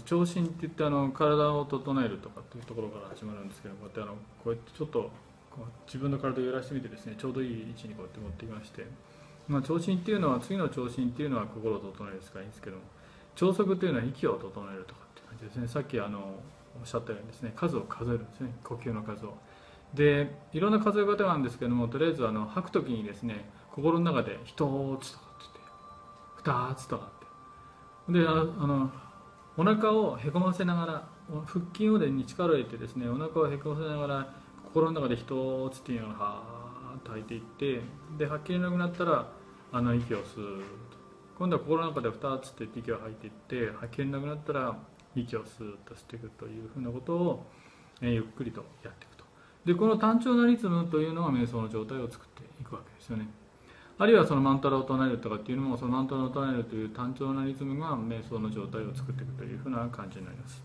聴診って言ってあの体を整えるとかっていうところから始まるんですけどこうやってあのこうやってちょっとこう自分の体を揺らしてみてですねちょうどいい位置にこうやって持ってきまして、まあ、聴診っていうのは次の聴診っていうのは心を整えるですかいいんですけど朝食というのは息を整えるとかっていう感じですね。さっきあのおっしゃったようにですね数を数えるんですね。呼吸の数を。でいろんな数え方があるんですけどもとりあえずあの吐く時にですね心の中で一つとかって言って二つとかって。であのお腹をへこませながら腹筋をでに力を入れてですねお腹をへこませながら心の中で一つっていうのをはーっと吐いていってで吐ききれなくなったらあの息を吸う今度は心の中で二つって息を吐いていって吐ききれなくなったら息をスーッと吸っていくというふうなことを、えゆっくりとやっていくと。でこの単調なリズムというのが瞑想の状態を作っていくわけですよね。あるいはそのマントラを唱えるとかっていうのもそのマントラを唱えるという単調なリズムが瞑想の状態を作っていくというふうな感じになります。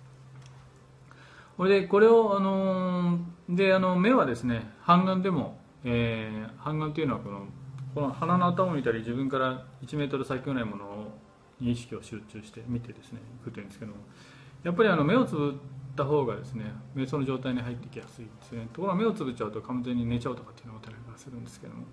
これでこれをあのであの目はですね半眼でも、えー、半眼というのはこのこの鼻の頭を見たり自分から1メートル先ぐらいものをに意識を集中して見てですねいくというんですけどもやっぱりあの目をつぶった方がですね瞑想の状態に入ってきやすいですね。ところが目をつぶっちゃうと完全に寝ちゃうとかっていうのがあったりするんですけども。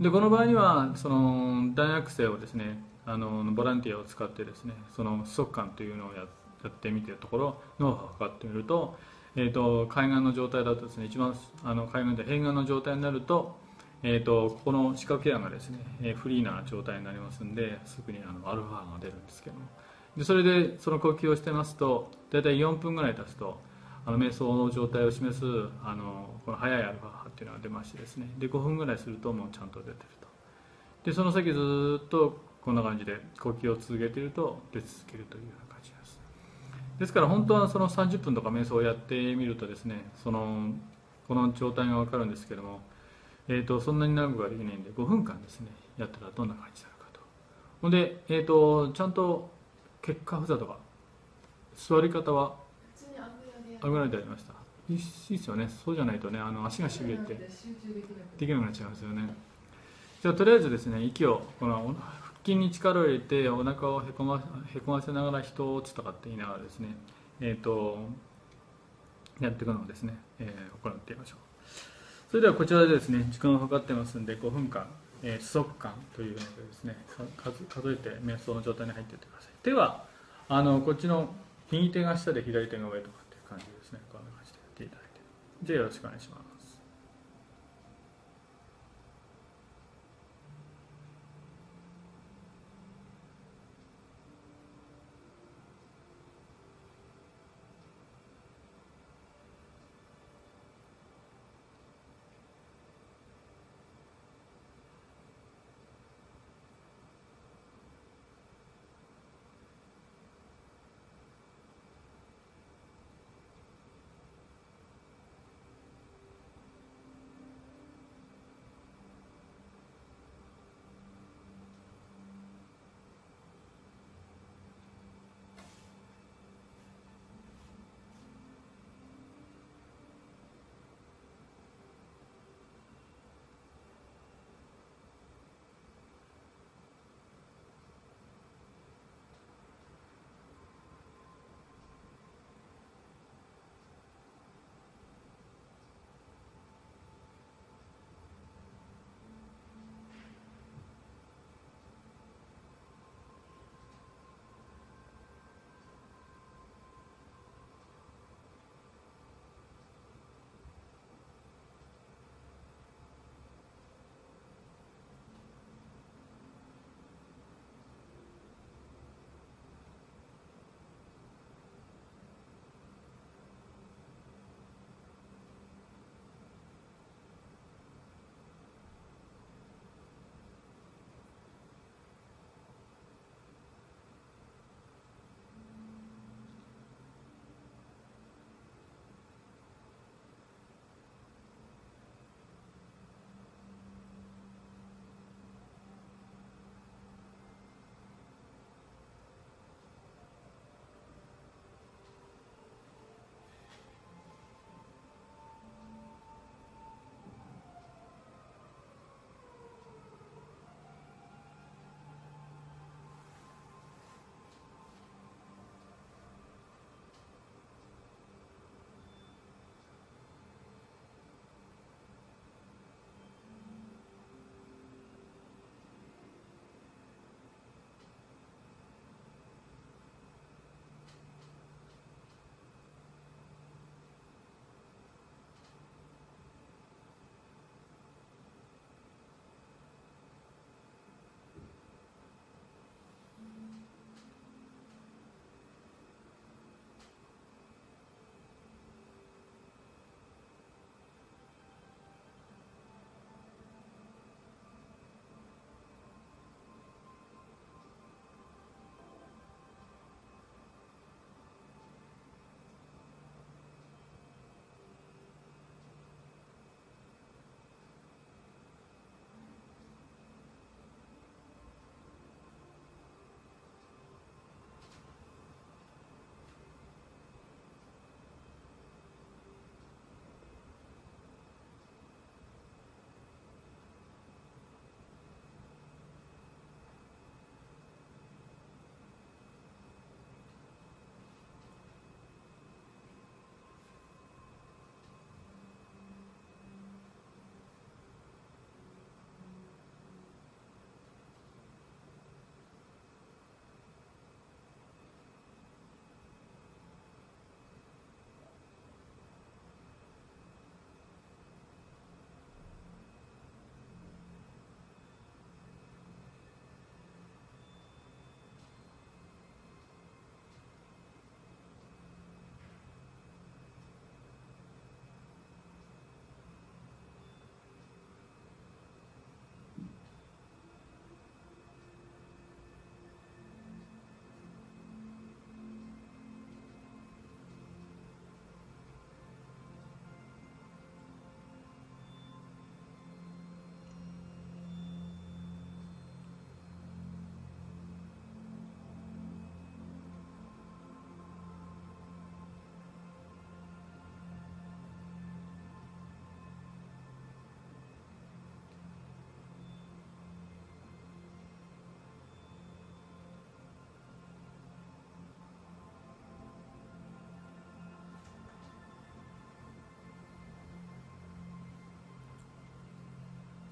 でこの場合にはその大学生をですねあのボランティアを使ってですねその即感というのをやってみてるところ脳波を測ってみると,、えーと、海岸の状態だとですね一番あの海岸で平岸の状態になると,、えーと、ここの視覚ケアがですね、えフリーな状態になりますんですぐにあのアルファが出るんですけども。でそれでその呼吸をしてますと大体4分ぐらい経つとあの瞑想の状態を示すあのこの速いアルファ波っていうのが出ましてですね。で5分ぐらいするともうちゃんと出てると。でその先ずっとこんな感じで呼吸を続けていると出続けるというような感じです。ですから本当はその30分とか瞑想をやってみるとですねそのこの状態が分かるんですけども、えーと、そんなに長くはできないんで5分間ですねやったらどんな感じになるかと。ほんで、えーと、ちゃんと結果不座とか座り方はあぐらでやりました。いいですよね。そうじゃないとねあの足がしびれてできなくなっちゃいますよね。じゃあとりあえずですね息をこの腹筋に力を入れてお腹をへこまへこませながら一つとかって言いながらですねえっ、ー、とやっていくのをですね、えー、行ってみましょう。それではこちらでですね時間を計ってますんで5分間えー、足感というのでですね数えて瞑想の状態に入っていってください。手はあのこっちの右手が下で左手が上とか感じですね。こんな感じでやっていただいて。じゃあよろしくお願いします。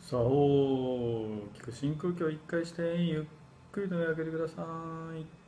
さあ大きく深呼吸を1回してゆっくりと目を開けてください。